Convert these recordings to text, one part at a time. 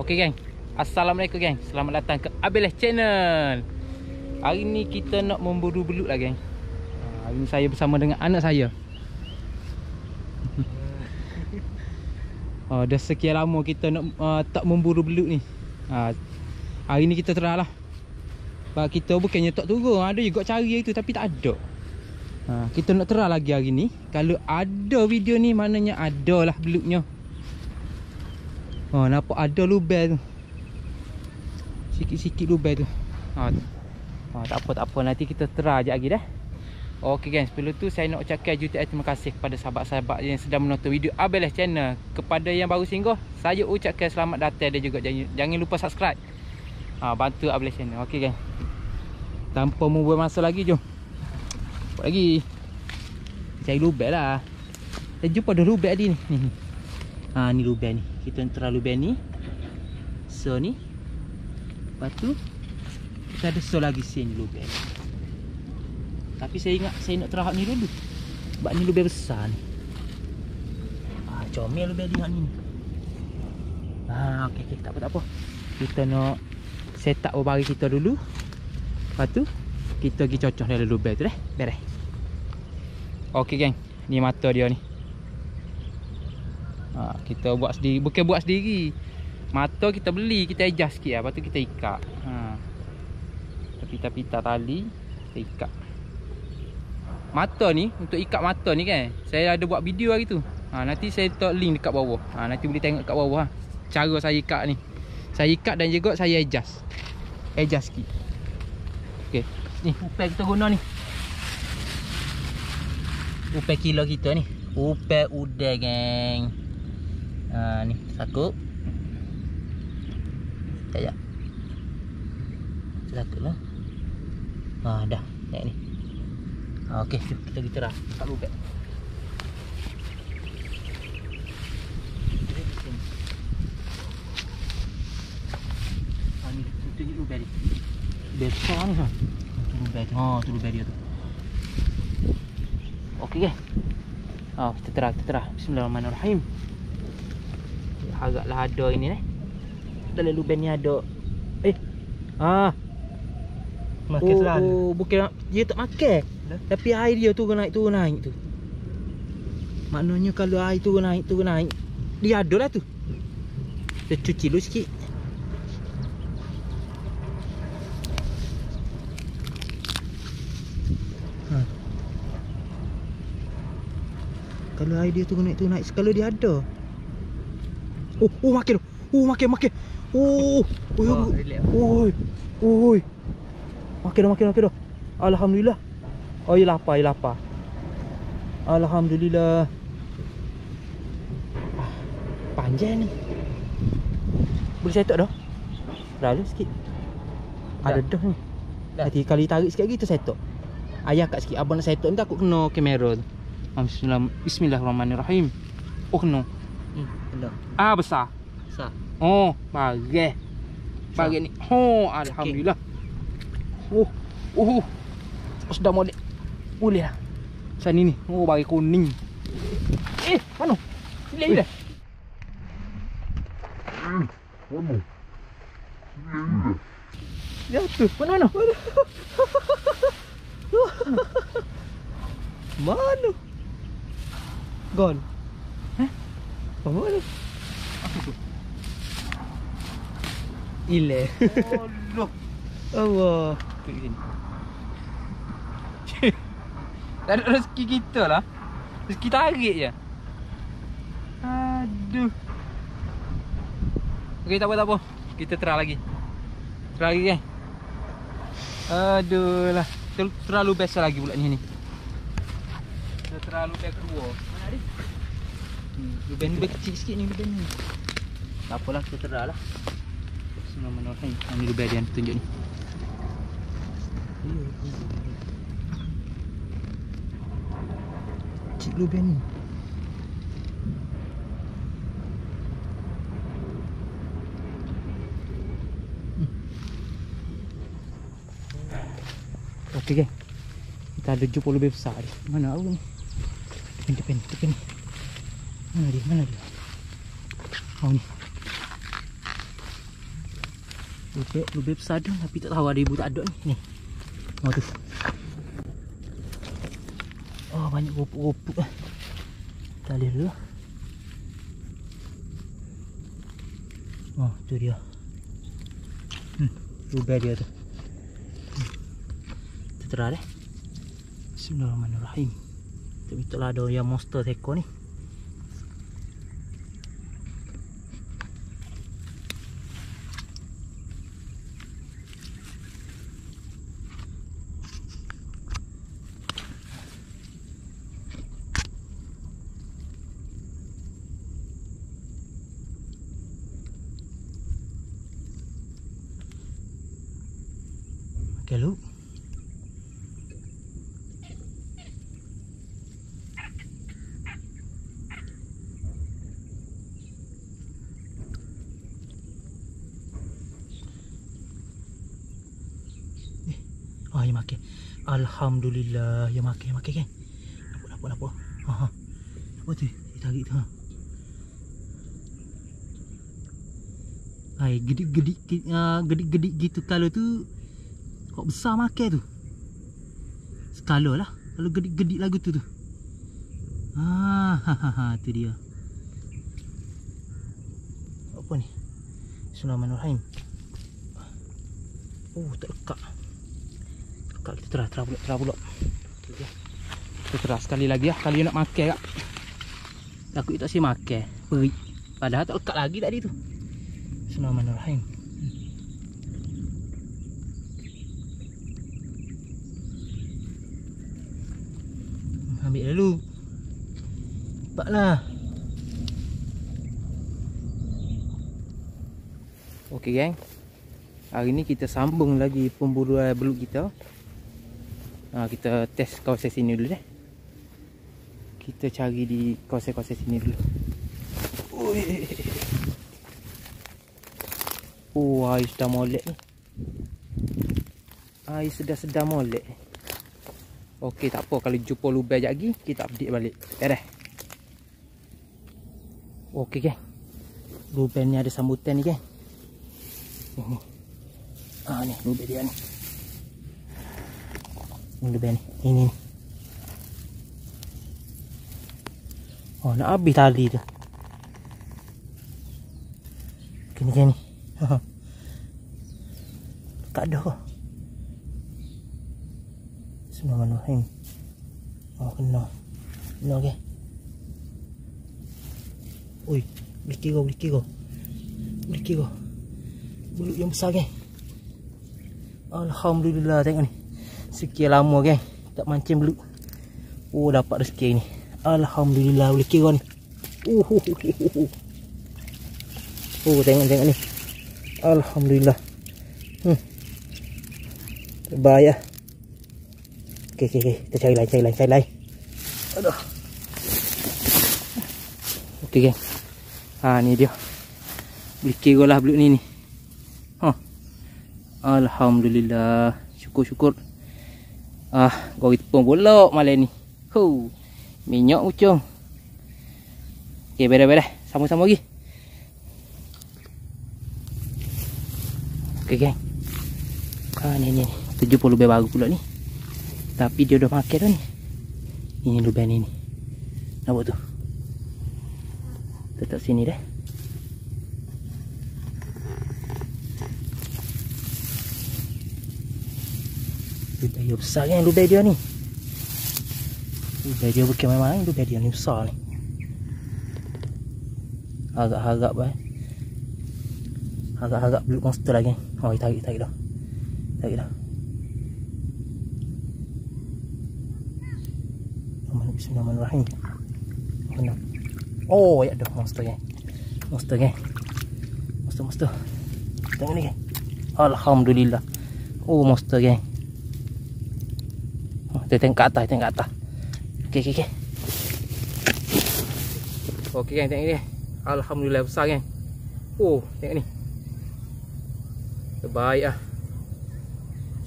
Okey geng. Assalamualaikum geng. Selamat datang ke Abeles Channel. Hari ni kita nak memburu belut lah geng. Ah, Hari ni saya bersama dengan anak saya. Oh, dah sekian lama kita nak uh, tak memburu belut ni. Ha, hari ni kita terah lah. Sebab kita bukannya tak turun. Ada juga cari itu tapi tak ada. Ha, kita nak terah lagi hari ni. Kalau ada video ni maknanya ada lah belutnya. Oh, nampak ada lubang tu. Sikit-sikit lubang tu. Ha, tu. Ha, tak apa, tak apa. Nanti kita terah je lagi dah. Okey guys, sebelum tu saya nak ucapkan jutaan terima kasih kepada sahabat-sahabat yang sedang menonton video Abeles Channel. Kepada yang baru singgah, saya ucapkan selamat datang dan juga jangan, jangan lupa subscribe. Ha, bantu Abeles Channel. Okey guys. Tanpa membuang masa lagi, jom. Buat lagi. Cari lubang lah. Saya jumpa ada lubang tadi ni. Ha, ni lubang ni. Kita terang lubang ni. So ni. Lepas tu, kita ada so lagi sini lubang. Tapi saya ingat saya nak terahak ni dulu. Sebab ni lubang besar ni. Ah, comel lubang dia ni. Ah, okey okey tak apa tak apa. Kita nak set up barang kita dulu. Lepas tu kita pergi cocok dalam lubang tu dah. Beres. Okey geng, ni mata dia ni. Ha, kita buat sendiri, bukan buat sendiri. Mata kita beli, kita adjust sikit lah. Lepas tu kita ikat. Ha. Pita-pita tali, kita ikat mata ni untuk ikat mata ni kan saya ada buat video hari tu ha, nanti saya letak link dekat bawah ha, nanti boleh tengok kat bawah ha. cara saya ikat ni saya ikat dan juga saya adjust adjust sikit ok ni upel kita guna ni upel kilo kita ni upel udai geng ha, ni sakut sekejap sakut lah ha, dah naik ni Ha, Okey, jom kita pergi terah. Tak lubek. Ni, lubek ni. Besar ni kan. Tu tu. Ha, tu dia tu. Okey ke? Ha, kita terah, kita terah. Bismillahirrahmanirrahim. Haraplah ada ini eh. Dalam lubek ni ada. Eh. Ha. Makan oh, selalu. oh, bukan dia tak makan. Dah. Tapi air dia turun naik turun naik tu. Maknanya kalau air turun naik turun naik dia ada lah tu. Kita cuci dulu sikit. Ha. Kalau air dia turun naik turun naik sekali dia ada. Oh, oh makin. Oh makin makin. Oh, oh, Wah, oh, relax. Oi. Oi. Makin dah, makin dah, makin dah. Alhamdulillah. Oh, ya lapar, ya lapar. Alhamdulillah. Ah, Panjang ni. Boleh set dah? Lalu sikit. Ada dah ni. Dah. Nanti kali tarik sikit lagi tu set Ayah kat sikit. Abang nak set ni takut kena kamera tu. Ah, Bismillah, Bismillahirrahmanirrahim. Oh kena. Hmm. Ah besar. Sah. Oh, bagai. Bagai ni. Oh, alhamdulillah. Oh, oh. Sudah molek. Boleh lah. Sana ni. Oh, bagi kuning. Eh, mana? Sila dah. Ya tu, mana mana? Mana? Gone. Eh? Apa mana? Apa tu? Ile. Allah. Allah. Tu sini. Tak ada rezeki kita lah. Rezeki tarik je. Aduh. Okey, tak apa, tak apa. Kita try lagi. Try lagi kan? Aduh lah. Ter- Terlalu biasa lagi pula ni ni. Terlalu biasa keluar. Hmm, lubang ni kecil sikit ni lubang ni. Tak apalah, kita try lah. Bismillahirrahmanirrahim. Ha, ni lubang dia yang tunjuk ni. Cik lubang ni. Okey geng. Kita ada jumpa lebih besar dia. Mana aku ni? Depan ni. Mana dia? Mana dia? Oh ni. Lubek, lubek besar tu tapi tak tahu ada ibu tak ada ni. Ni. Oh tu. Oh banyak rupuk-rupuk eh. Kita lihat dulu. Oh tu dia. Hmm, lubek dia tu. Hmm. Tertera deh. Bismillahirrahmanirrahim. Tapi tak ada yang monster teko ni. Okay, look. Ah, yang makan. Alhamdulillah, yang makan, yang makan kan. Nampak, nampak, nampak. Ha, ha. Apa tu? Dia tarik tu. Ha. Hai, gedik-gedik uh, gedik-gedik gitu kalau tu kok besar makan tu. Skala lah. Kalau gedik-gedik lagu tu tu. Ah, ha, ha, ha, tu dia. Apa ni? Bismillahirrahmanirrahim. Oh, tak lekat. Lekat kita terah, terah pula, terah pula. Tu dia. Kita terah sekali lagi lah. Kali nak makan kak. Takut tak si makan. Perik. Padahal tak lekat lagi tadi tu. Bismillahirrahmanirrahim. Ambil lalu. Nampaklah. Okey gang. Hari ni kita sambung lagi pemburuan belut kita. Ha, kita test kawasan sini dulu deh. Kita cari di kawasan-kawasan sini dulu. Ui. Oh, air sedang molek ni. Air sedang-sedang molek. Okey, tak apa. Kalau jumpa lubang sekejap lagi, kita update balik. Beres. Okey, geng. Lubang ni ada sambutan ni, geng. Ni, ni. Ah, ni. Lubang dia ni. Ni lubang ni. Ni, ni. Oh, nak habis tali tu. Kini. Ha. Tak ada kau. Bismillahirrahmanirrahim. Oh, kena. Kena ke? Oi, boleh kira, boleh kira. Boleh kira. Belut yang besar ke? Alhamdulillah tengok ni. Sekian lama ke? Tak mancing belut. Oh, dapat rezeki ni. Alhamdulillah boleh kira ni. Uh, uh, uh, uh, uh. Oh, tengok tengok ni. Alhamdulillah. Hmm. Terbaik lah. Okey, okey, okey. Kita cari lain, cari lain, cari lain. Aduh. Okey, geng. Ha, ni dia. Boleh kira lah belut ni ni. Ha. Alhamdulillah. Syukur, syukur. Ah, kau tepung pula malam ni. Hu. Minyak ucung. Okey, beres-beres. Sama-sama lagi. Okey geng. Ha ni ni ni. 70 lubang baru pula ni. Tapi dia dah makan dah ni. Ini lubang ni ni. Nampak tu. Tetap sini dah. Lubang dia besar kan lubang dia ni. Lubang dia bukan main-main lubang dia ni besar ni. Harap-harap eh. Harap-harap belut monster lagi. Oh, tarik, tarik dah. Tarik dah. Bismillahirrahmanirrahim. Mana? Oh, ya dah monster geng. Monster geng. Monster, monster. Tengok ni. Alhamdulillah. Oh, monster geng. Oh, dia tengok kat atas, tengok kat atas. Okey, okey, okey. Okey geng, tengok ni. Alhamdulillah besar geng. Oh, tengok ni. Terbaik lah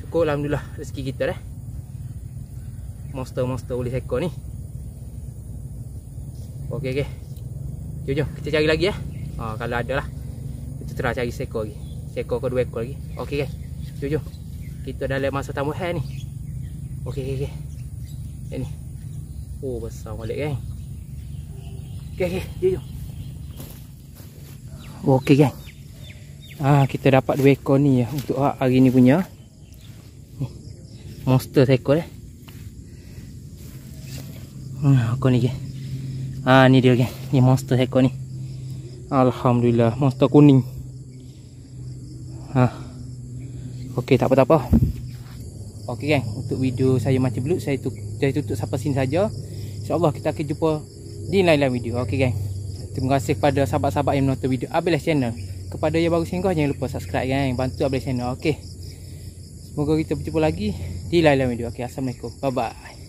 Syukur Alhamdulillah rezeki kita dah Monster-monster boleh sekor ni Okey okey Jom jom kita cari lagi ya. Ha, kalau ada lah Kita terus cari sekor lagi Seekor ke dua ekor lagi. Okey guys. Jom jom. Kita dalam masa tambahan ni. Okey okey okey. Ini. Oh besar balik kan. Okey okey, jom jom. Okey gang. Ah kita dapat dua ekor ni ya untuk hari ni punya. Monster seekor eh. Hmm, aku ni gang. Ah ni dia gang. Ni monster seekor ni. Alhamdulillah, monster kuning. Ha. Okey, tak apa tak apa. Okey gang, untuk video saya macam belut saya tu saya tutup sampai sini saja. Insya-Allah kita akan jumpa di lain-lain video. Okey gang. Terima kasih kepada sahabat-sahabat yang menonton video Abelah channel. Kepada yang baru singgah jangan lupa subscribe gang, bantu Abelah channel. Okey. Semoga kita berjumpa lagi di lain-lain video. Okey, assalamualaikum. Bye bye.